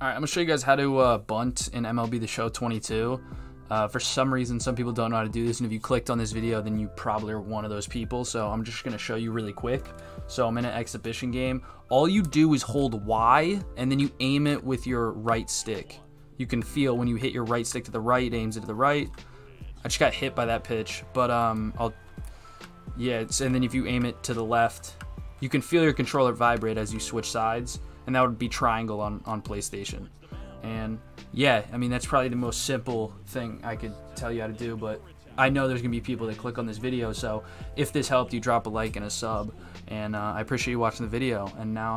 All right, I'm gonna show you guys how to uh, bunt in MLB The Show 22. Uh, for some reason, some people don't know how to do this, and if you clicked on this video, then you probably are one of those people. So I'm just gonna show you really quick. So I'm in an exhibition game. All you do is hold Y, and then you aim it with your right stick. You can feel when you hit your right stick to the right, it aims it to the right. I just got hit by that pitch, but um, I'll yeah, and then if you aim it to the left, you can feel your controller vibrate as you switch sides and that would be triangle on, on PlayStation. And yeah, I mean, that's probably the most simple thing I could tell you how to do, but I know there's going to be people that click on this video, so if this helped you, drop a like and a sub. And uh, I appreciate you watching the video, and now I'm